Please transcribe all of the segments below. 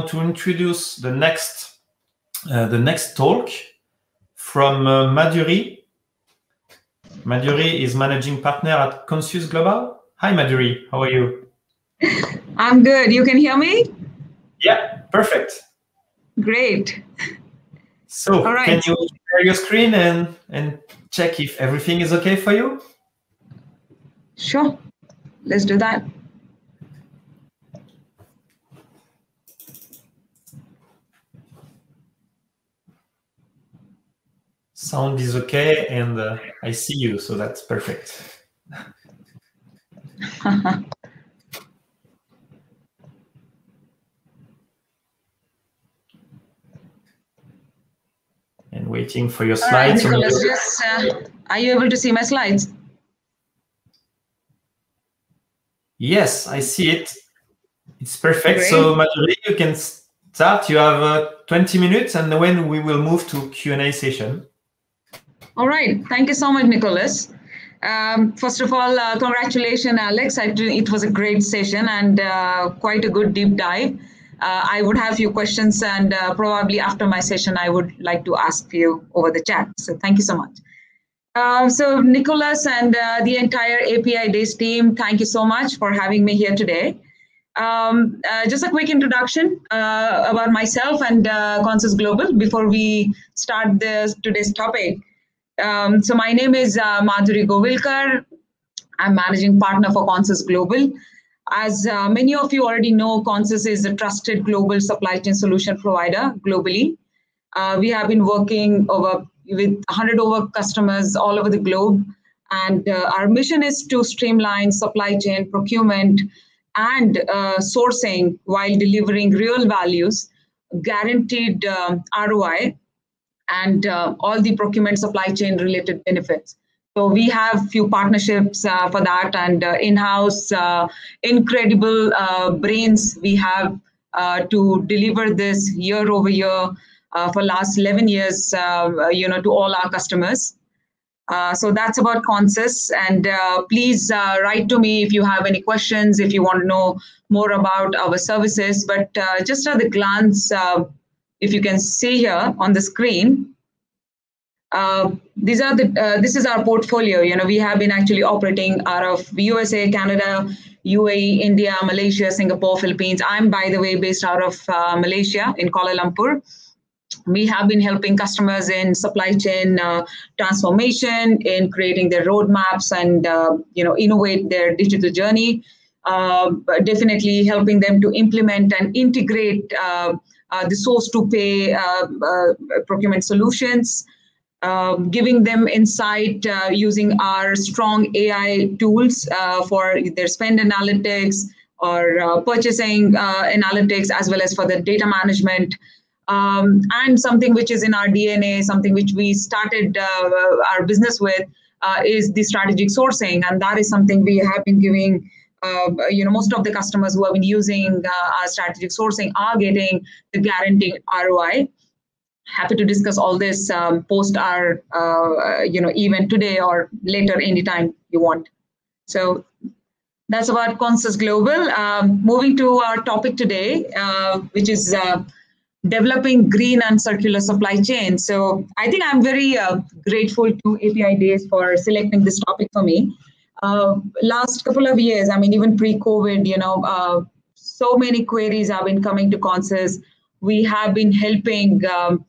to introduce the next uh, the next talk from uh, Madhuri. Madhuri is managing partner at Consus Global. Hi, Madhuri. How are you? I'm good. You can hear me? Yeah, perfect. Great. So, All right. can you share your screen and and check if everything is okay for you? Sure. Let's do that. Sound is okay and uh, I see you, so that's perfect. and waiting for your slides. Right, Nicholas, just, uh, are you able to see my slides? Yes, I see it. It's perfect. Great. So, Madhuri, you can start. You have uh, 20 minutes, and when we will move to Q&A session. All right. Thank you so much, Nicholas. Um, first of all, uh, congratulations, Alex. It was a great session and uh, quite a good deep dive. Uh, I would have few questions, and uh, probably after my session, I would like to ask you over the chat. So, thank you so much. Uh, so, Nicholas and uh, the entire API Days team, thank you so much for having me here today. Um, just a quick introduction about myself and Consus Global before we start this, today's topic. Um, so my name is uh, Madhuri Govilkar. I'm managing partner for Consus Global. As uh, many of you already know, Consus is a trusted global supply chain solution provider globally. Uh, we have been working over with 100 over customers all over the globe, and uh, our mission is to streamline supply chain procurement and uh, sourcing while delivering real values, guaranteed um, ROI, and uh, all the procurement supply chain related benefits. So we have few partnerships uh, for that and uh, in-house uh, incredible uh, brains we have uh, to deliver this year over year for last 11 years, you know, to all our customers. so that's about Consus. And please write to me if you have any questions, if you want to know more about our services. But just at the glance, if you can see here on the screen, uh, these are the uh, this is our portfolio. You know, we have been actually operating out of USA, Canada, UAE, India, Malaysia, Singapore, Philippines. I'm, by the way, based out of uh, Malaysia in Kuala Lumpur. We have been helping customers in supply chain uh, transformation, in creating their roadmaps, and uh, you know, innovate their digital journey. Uh, definitely helping them to implement and integrate the source to pay uh, uh, procurement solutions, um, giving them insight using our strong AI tools for their spend analytics or purchasing analytics, as well as for the data management. Um, and something which is in our DNA, something which we started uh, our business with, uh, is the strategic sourcing, and that is something we have been giving uh, you know, most of the customers who have been using uh, our strategic sourcing are getting the guaranteed ROI. Happy to discuss all this um, post our, uh, you know, event today or later anytime you want. So that's about Consus Global. Um, moving to our topic today, uh, which is uh, developing green and circular supply chain. So I think I'm very uh, grateful to API Days for selecting this topic for me last couple of years, I mean, even pre-COVID, you know, uh, so many queries have been coming to Consus. We have been helping um,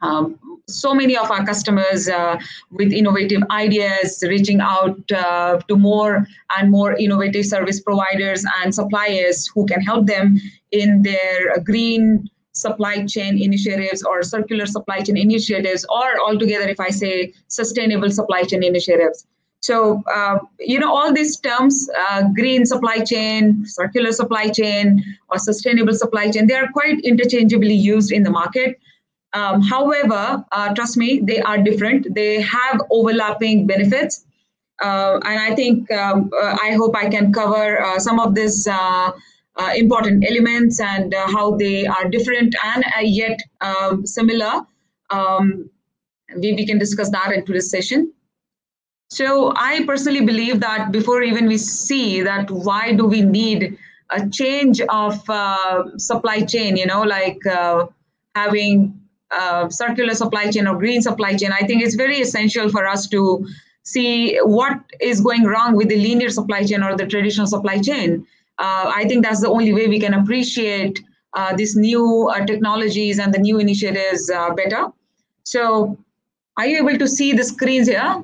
um, so many of our customers uh, with innovative ideas, reaching out uh, to more and more innovative service providers and suppliers who can help them in their green supply chain initiatives or circular supply chain initiatives, or altogether, if I say sustainable supply chain initiatives. So, uh, you know, all these terms, uh, green supply chain, circular supply chain, or sustainable supply chain, they are quite interchangeably used in the market. Um, however, uh, trust me, they are different. They have overlapping benefits. Uh, and I think, um, uh, I hope I can cover uh, some of these important elements and how they are different and yet um, similar. Um, we, we can discuss that into this session. So I personally believe that before even we see that why do we need a change of uh, supply chain, you know, like uh, having uh, circular supply chain or green supply chain, I think it's very essential for us to see what is going wrong with the linear supply chain or the traditional supply chain. Uh, I think that's the only way we can appreciate uh, these new technologies and the new initiatives better. So are you able to see the screens here?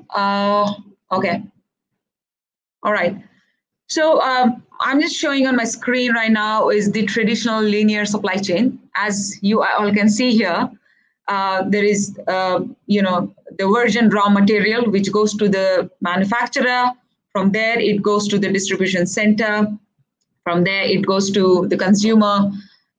okay. All right. So um, I'm just showing on my screen right now is the traditional linear supply chain. As you all can see here, uh, there is, uh, you know, the virgin raw material, which goes to the manufacturer. From there, it goes to the distribution center. From there, it goes to the consumer.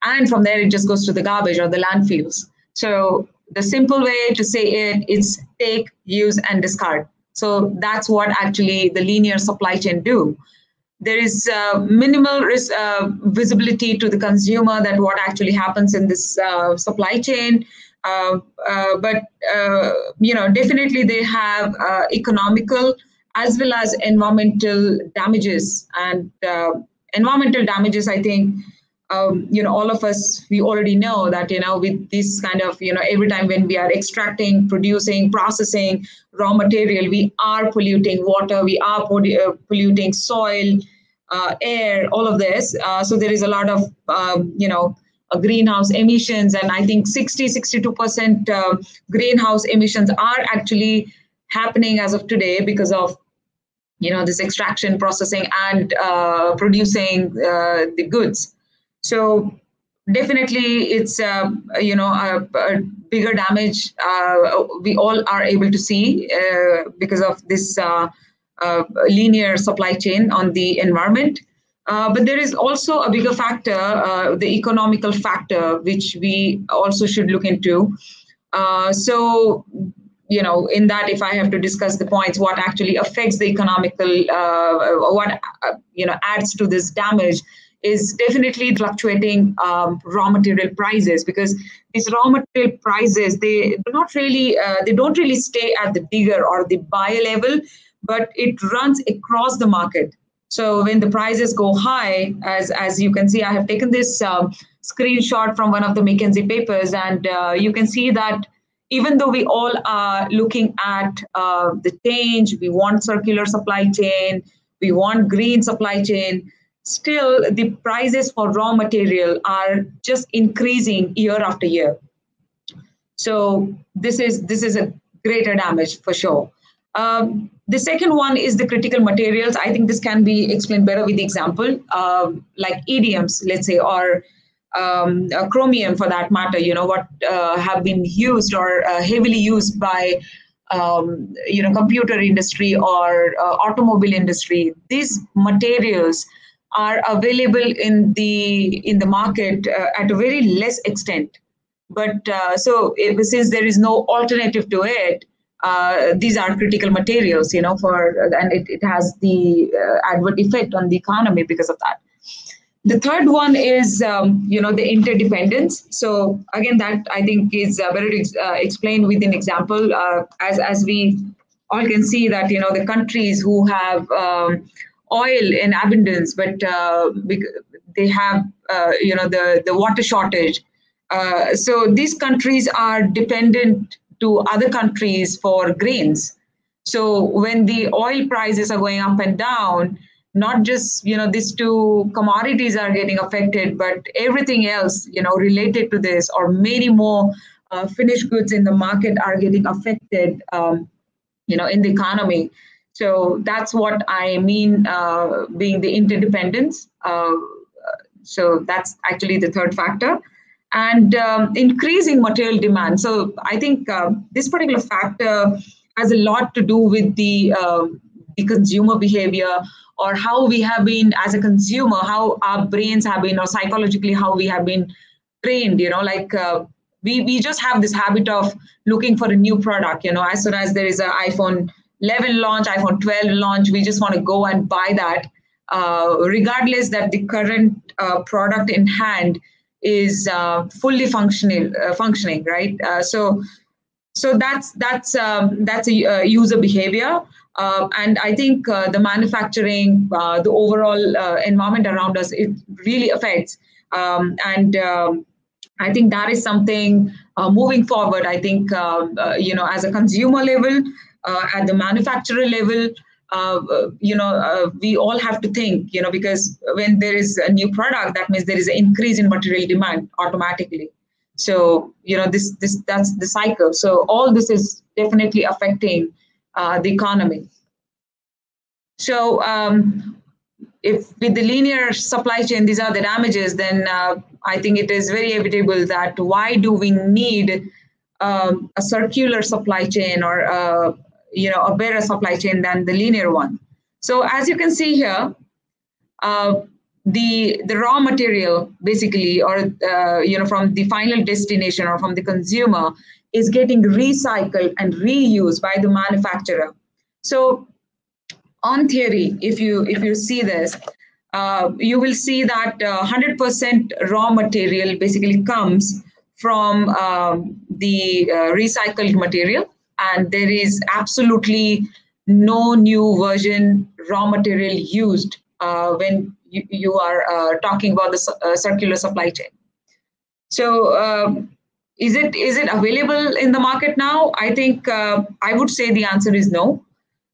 And from there, it just goes to the garbage or the landfills. So the simple way to say it is take, use, and discard. So that's what actually the linear supply chain do there is uh, minimal risk, uh, visibility to the consumer that what actually happens in this uh, supply chain. Uh, uh, but uh, you know, definitely they have economical as well as environmental damages. And environmental damages, I think, um, you know, all of us we already know that you know with this kind of you know every time when we are extracting, producing, processing raw material, we are polluting water, we are polluting soil, uh, air, all of this. Uh, so there is a lot of, um, you know, uh, greenhouse emissions. And I think 60, 62% uh, greenhouse emissions are actually happening as of today because of, you know, this extraction, processing, and uh, producing uh, the goods. So definitely it's, uh, you know, a, a bigger damage uh, we all are able to see uh, because of this uh, linear supply chain on the environment. Uh, but there is also a bigger factor, uh, the economical factor, which we also should look into. so, you know, in that, if I have to discuss the points, what actually affects the economical, what you know adds to this damage is definitely fluctuating um, raw material prices because these raw material prices they do not really uh, they don't really stay at the digger or the buyer level but it runs across the market. So when the prices go high, as, as you can see, I have taken this um, screenshot from one of the McKinsey papers, and uh, you can see that even though we all are looking at uh, the change, we want circular supply chain, we want green supply chain, still the prices for raw material are just increasing year after year. So this is this is a greater damage for sure. Um, the second one is the critical materials. I think this can be explained better with the example, uh, like EDMs, let's say, or um, uh, chromium for that matter, you know, what uh, have been used or uh, heavily used by, um, you know, computer industry or uh, automobile industry. These materials are available in the in the market uh, at a very less extent. But so if, since there is no alternative to it, uh, these are critical materials, you know, for and it, it has the uh, adverse effect on the economy because of that. The third one is, um, you know, the interdependence. So again, that I think is uh, better to uh, explain with an example. Uh, as as we all can see that you know the countries who have um, oil in abundance, but they have you know the the water shortage. so these countries are dependent to other countries for grains. So when the oil prices are going up and down, not just you know these two commodities are getting affected, but everything else you know related to this, or many more uh, finished goods in the market are getting affected. Um, you know in the economy. So that's what I mean, uh, being the interdependence. Uh, so that's actually the third factor and um, increasing material demand. So I think uh, this particular factor has a lot to do with the, uh, the consumer behavior or how we have been as a consumer, how our brains have been, or psychologically how we have been trained. You know, like uh, we we just have this habit of looking for a new product. You know, as soon as there is an iPhone 11 launch, iPhone 12 launch, we just want to go and buy that, uh, regardless that the current uh, product in hand is uh, fully functional uh, functioning right uh, so so that's that's um, that's a, user behavior Uh, and I think uh, the manufacturing, uh, the overall uh, environment around us, it really affects. Um, and um, I think that is something uh, moving forward. I think um, uh, you know, as a consumer level, at the manufacturer level, you know, we all have to think, you know, because when there is a new product, that means there is an increase in material demand automatically. So you know, this this that's the cycle. So all this is definitely affecting uh, the economy. So um, if with the linear supply chain, these are the damages, then uh, I think it is very evident that why do we need um, a circular supply chain or uh, you know a better supply chain than the linear one? So as you can see here, uh, the the raw material basically, or uh, you know from the final destination or from the consumer is getting recycled and reused by the manufacturer. So on theory, if you if you see this, uh, you will see that 100% uh, raw material basically comes from um, the uh, recycled material, and there is absolutely no new version raw material used uh, when you, you are uh, talking about the uh, circular supply chain. So um, is it is it available in the market now? I think uh, I would say the answer is no.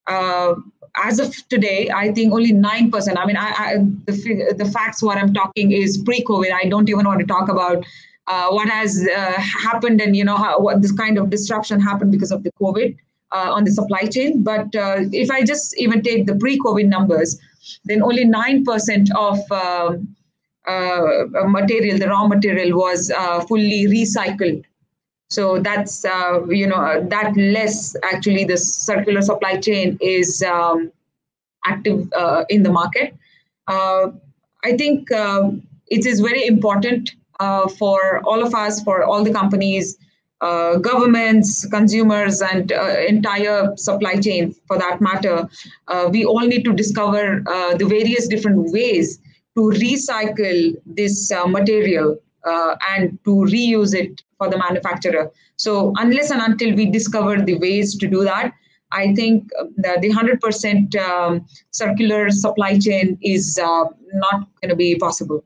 Uh, as of today, I think only nine percent. I mean, I, I, the the facts what I'm talking is pre-COVID. I don't even want to talk about uh, what has uh, happened and you know how, what this kind of disruption happened because of the COVID uh, on the supply chain. But uh, if I just even take the pre-COVID numbers, then only nine percent of um, uh, material, the raw material was uh, fully recycled. So that's, you know, that less actually the circular supply chain is um, active in the market. I think it is very important for all of us, for all the companies, uh, governments, consumers, and uh, entire supply chain for that matter, uh, we all need to discover the various different ways to recycle this uh, material uh, and to reuse it for the manufacturer. So unless and until we discover the ways to do that, I think the, the 100% um, circular supply chain is uh, not going to be possible.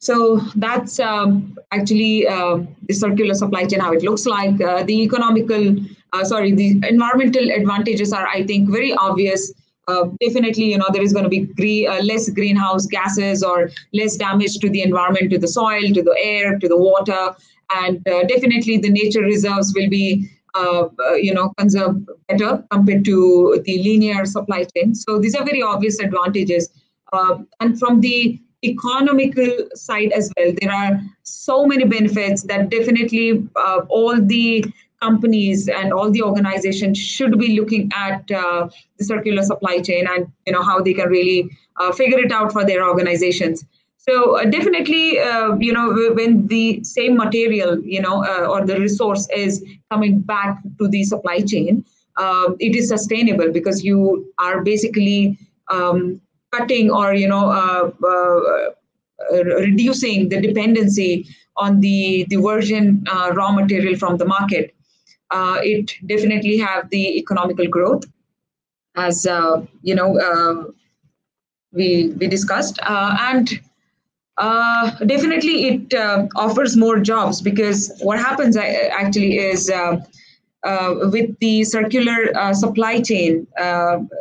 So that's um, actually uh, the circular supply chain, how it looks like. Uh, the economical, uh, sorry, the environmental advantages are, I think, very obvious uh, definitely, you know, there is going to be green, uh, less greenhouse gases or less damage to the environment, to the soil, to the air, to the water, and uh, definitely the nature reserves will be, you know, conserved better compared to the linear supply chain. So these are very obvious advantages. and from the economical side as well, there are so many benefits that definitely all the companies and all the organizations should be looking at uh, the circular supply chain and you know how they can really uh, figure it out for their organizations. So uh, definitely uh, you know when the same material you know uh, or the resource is coming back to the supply chain um, it is sustainable because you are basically um, cutting or you know uh, reducing the dependency on the, the virgin raw material from the market uh, it definitely have the economical growth. As uh, you know uh, we we discussed uh, and uh, definitely it uh, offers more jobs because what happens actually is with the circular supply chain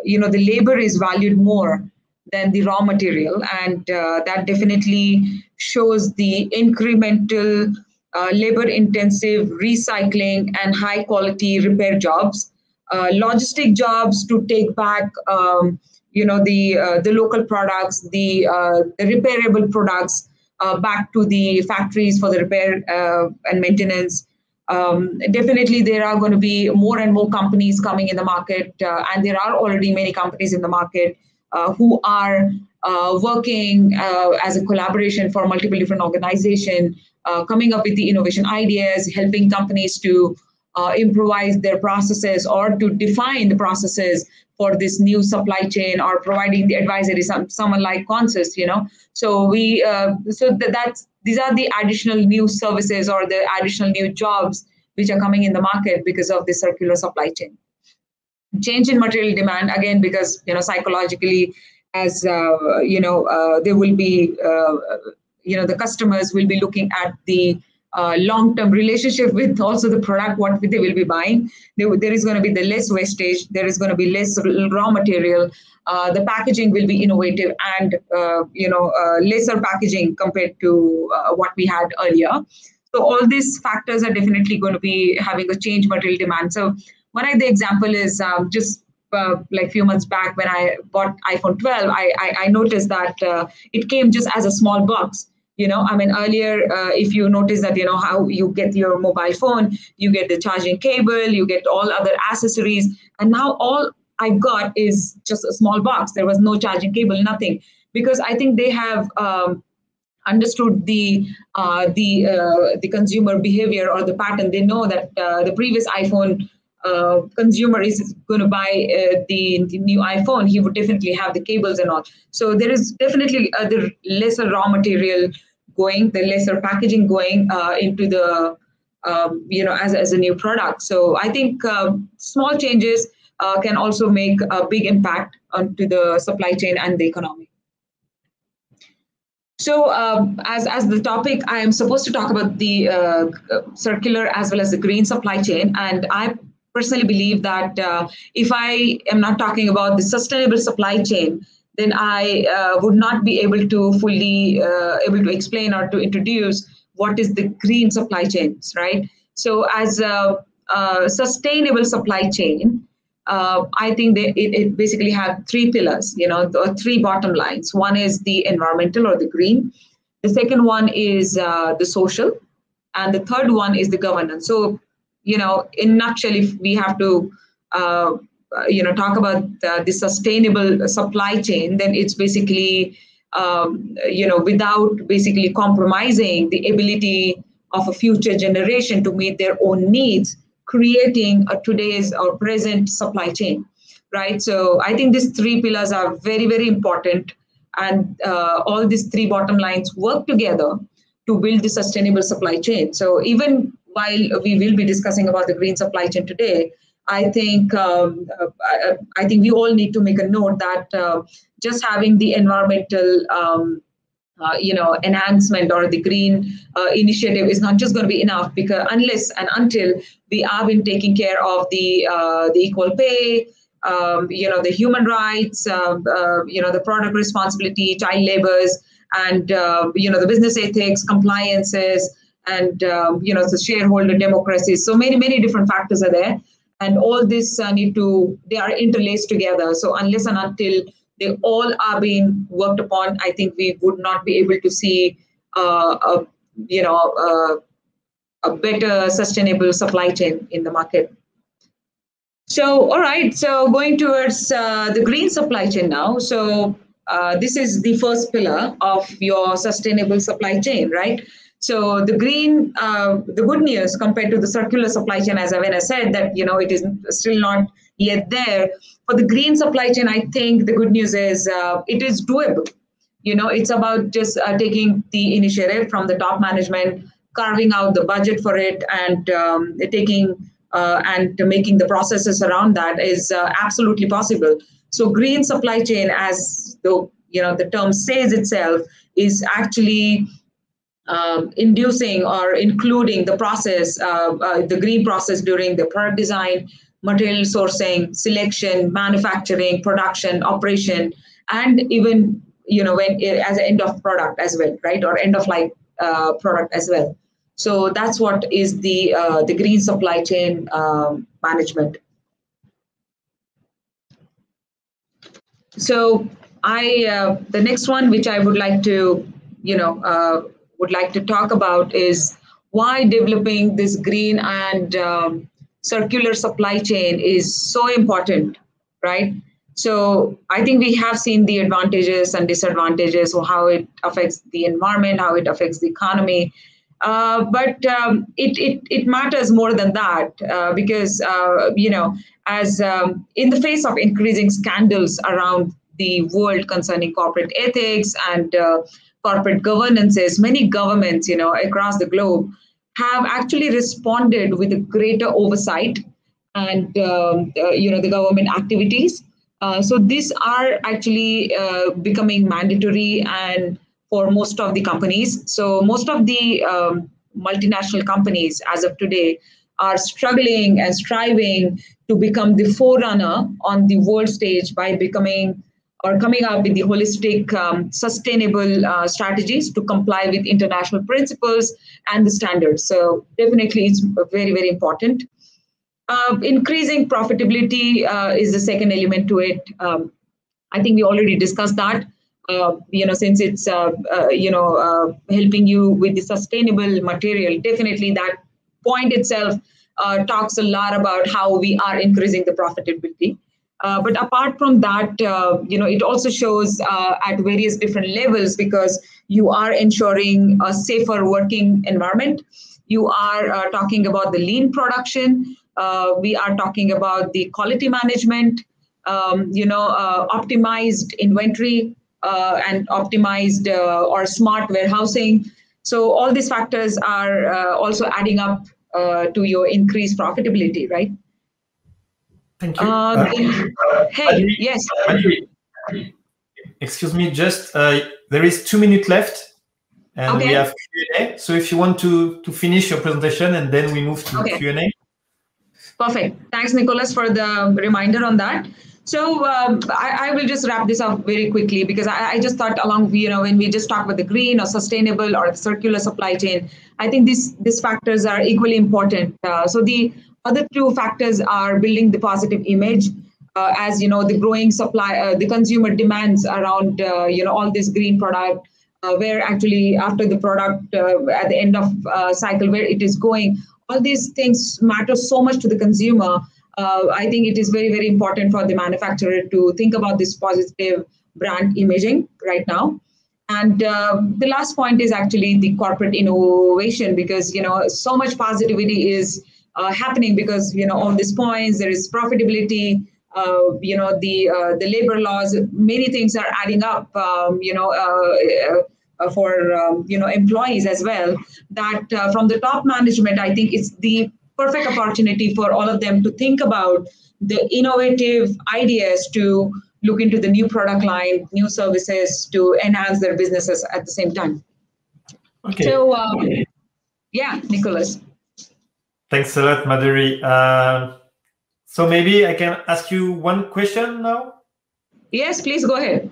you know the labor is valued more than the raw material. And that definitely shows the incremental uh, labor intensive recycling and high quality repair jobs, uh, logistic jobs to take back um, you know the uh, the local products, the uh, the repairable products uh, back to the factories for the repair uh, and maintenance. Um, definitely, there are going to be more and more companies coming in the market, and there are already many companies in the market who are working as a collaboration for multiple different organizations uh, coming up with the innovation ideas, helping companies to uh, improvise their processes or to define the processes for this new supply chain or providing the advisory some, someone like Consus you know. So we uh, so th- that's these are the additional new services or the additional new jobs which are coming in the market because of the circular supply chain change in material demand again because you know psychologically as uh, you know uh, there will be uh, you know the customers will be looking at the uh, long-term relationship with also the product what they will be buying. There, there is going to be the less wastage there is going to be less raw material uh, the packaging will be innovative and you know lesser packaging compared to what we had earlier. So all these factors are definitely going to be having a change material demand. So one of the example is um, just uh, like a few months back when I bought iPhone 12, I, I, I noticed that uh, it came just as a small box. You know, I mean, earlier, uh, if you notice that, you know, how you get your mobile phone, you get the charging cable, you get all other accessories. And now all I got is just a small box. There was no charging cable, nothing. Because I think they have um, understood the uh, the uh, the consumer behavior or the pattern. They know that uh, the previous iPhone uh, consumer is going to buy uh, the, the, new iPhone, he would definitely have the cables and all. So there is definitely uh, the lesser raw material going, the lesser packaging going uh, into the, um, you know, as, as a new product. So I think um, small changes uh, can also make a big impact onto the supply chain and the economy. So, um, as as the topic, I am supposed to talk about the uh, circular as well as the green supply chain, and I personally believe that uh, if I am not talking about the sustainable supply chain, then I uh, would not be able to fully uh, able to explain or to introduce what is the green supply chains, right? So as a, a sustainable supply chain, uh, I think it, it, basically have three pillars, you know, three bottom lines. One is the environmental or the green. The second one is uh, the social, and the third one is the governance. So you know, in nutshell, if we have to, uh, you know, talk about the, the, sustainable supply chain, then it's basically, um, you know, without basically compromising the ability of a future generation to meet their own needs, creating a today's or present supply chain, right? So I think these three pillars are very, very important, and uh, all these three bottom lines work together to build the sustainable supply chain. So even while we will be discussing about the green supply chain today, I think um, uh, I, I, think we all need to make a note that uh, just having the environmental um, uh, you know enhancement or the green uh, initiative is not just going to be enough because unless and until we have been taking care of the uh, the equal pay um, you know the human rights um, uh, you know the product responsibility child labors and you know the business ethics compliances and um, you know the shareholder democracy. So many many different factors are there. And all this uh, need to they are interlaced together. So unless and until they all are being worked upon i think we would not be able to see uh, a you know uh, a better sustainable supply chain in the market. So all right. So going towards uh, the green supply chain now. So uh, this is the first pillar of your sustainable supply chain right so the green, uh, the good news compared to the circular supply chain, as Avena said, that you know it is still not yet there. For the green supply chain, I think the good news is uh, it is doable. You know, it's about just uh, taking the initiative from the top management, carving out the budget for it, and um, taking uh, and making the processes around that is uh, absolutely possible. So green supply chain, as the you know the term says itself, is actually um, inducing or including the process, uh, uh, the green process during the product design, material sourcing, selection, manufacturing, production, operation, and even you know when as an end of product as well, right, or end of life uh, product as well. So that's what is the uh, the green supply chain um, management. So I uh, the next one which I would like to you know uh, would like to talk about is why developing this green and um, circular supply chain is so important, right? So I think we have seen the advantages and disadvantages of how it affects the environment, how it affects the economy. Uh, but um, it, it, it matters more than that uh, because, uh, you know, as um, in the face of increasing scandals around the world concerning corporate ethics and uh, corporate governances, many governments, you know, across the globe have actually responded with a greater oversight and um, uh, you know the government activities. Uh, so these are actually uh, becoming mandatory and for most of the companies. So most of the um, multinational companies as of today are struggling and striving to become the forerunner on the world stage by becoming or coming up with the holistic, um, sustainable uh, strategies to comply with international principles and the standards. So definitely, it's very very important. Uh, increasing profitability uh, is the second element to it. Um, I think we already discussed that. Uh, you know, since it's uh, uh, you know helping you with the sustainable material, definitely that point itself talks a lot about how we are increasing the profitability. Uh, but apart from that, uh, you know, it also shows uh, at various different levels because you are ensuring a safer working environment. You are uh, talking about the lean production. Uh, we are talking about the quality management. Um, you know, optimized inventory and optimized or smart warehousing. So all these factors are also adding up to your increased profitability, right? Thank you. Uh, uh, hey, yes. excuse me, just uh, there is two minutes left, and okay. we have Q&A. So if you want to to finish your presentation, and then we move to okay. Q&A. Perfect. Thanks, Nicholas, for the reminder on that. So um, I, I, will just wrap this up very quickly because I, I, just thought along, you know, when we just talk about the green or sustainable or the circular supply chain, I think these these factors are equally important. Uh, so the other two factors are building the positive image. Uh, as you know, the growing supply, uh, the consumer demands around uh, you know all this green product, uh, where actually after the product uh, at the end of cycle where it is going, all these things matter so much to the consumer. I think it is very very important for the manufacturer to think about this positive brand imaging right now. And uh, the last point is actually the corporate innovation because you know so much positivity is uh, happening because you know on these points there is profitability uh, you know the uh, the labor laws many things are adding up um, you know uh, uh, for um, you know employees as well. That uh, from the top management i think it's the perfect opportunity for all of them to think about the innovative ideas to look into the new product line new services to enhance their businesses at the same time. Okay. So um, yeah nicholas Thanks a lot, Madhuri. Uh, so maybe I can ask you one question now? Yes, please go ahead.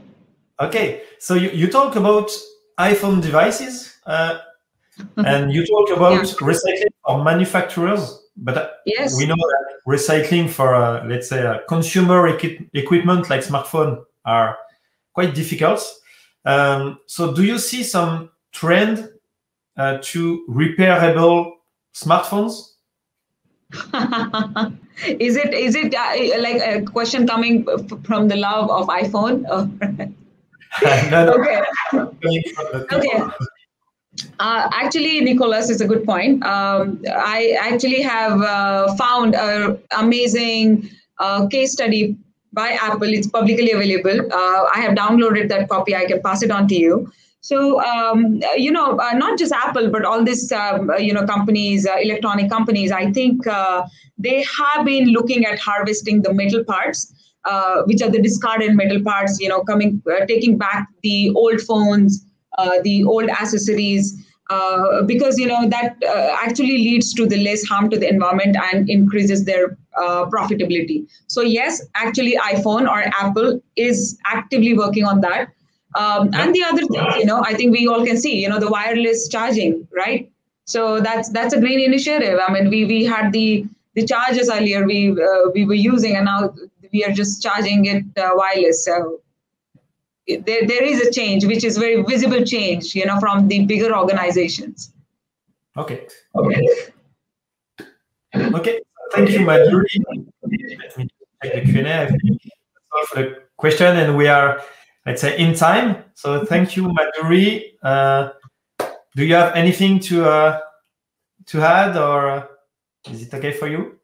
Okay, so you, you talk about iPhone devices uh, and you talk about yeah. recycling for manufacturers, but yes. we know that recycling for, uh, let's say, uh, consumer equi equipment like smartphone are quite difficult. Um, so do you see some trend uh, to repairable smartphones? is it is it uh, like a question coming from the love of iPhone? no, no. Okay. okay. Uh, actually, Nicholas is a good point. Um, I actually have uh, found an amazing uh, case study by Apple. It's publicly available. Uh, I have downloaded that copy. I can pass it on to you. So um, you know, uh, not just Apple, but all these um, you know companies, uh, electronic companies. I think uh, they have been looking at harvesting the metal parts, uh, which are the discarded metal parts. You know, coming uh, taking back the old phones, uh, the old accessories. because you know that actually leads to the less harm to the environment and increases their profitability. So yes, actually, iPhone or Apple is actively working on that um, and the other thing, you know, I think we all can see, you know, the wireless charging, right? So that's that's a great initiative. I mean, we we had the the chargers earlier we uh, we were using, and now we are just charging it uh, wireless. So there there is a change, which is very visible change, you know, from the bigger organizations. Okay. Okay. Okay. Thank you, Madhuri. Let me check the Q&A. for the question, and we are let's say in time. So thank you, Madhuri. Uh, do you have anything to uh, to add, or is it okay for you?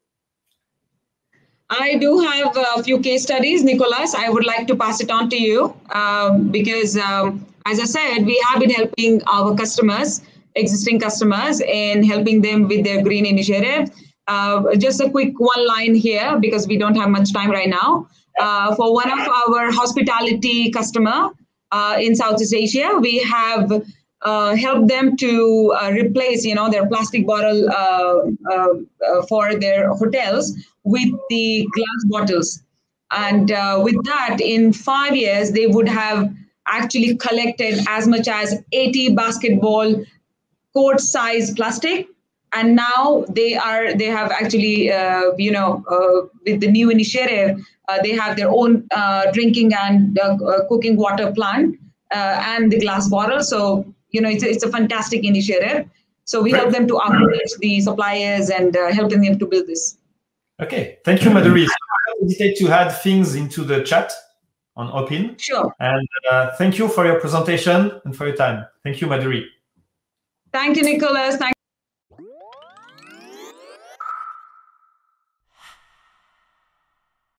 I do have a few case studies, Nicholas. I would like to pass it on to you um, because, um, as I said, we have been helping our customers, existing customers, and helping them with their green initiative. Uh, just a quick one line here because we don't have much time right now. Uh, for one of our hospitality customer uh, in Southeast Asia, we have uh, helped them to uh, replace, you know, their plastic bottle uh, for their hotels with the glass bottles. And with that, in five years, they would have actually collected as much as 80 basketball court size plastic and now they are they have actually uh, you know uh, with the new initiative uh, they have their own uh, drinking and uh, uh, cooking water plant and the glass bottle so you know it's, it's a fantastic initiative so we right. help them to upgrade the suppliers and helping them to build this okay thank you madhuri so hesitate to add things into the chat on opin Sure. And thank you for your presentation and for your time. Thank you, Madhuri. Thank you, Nicholas. Thank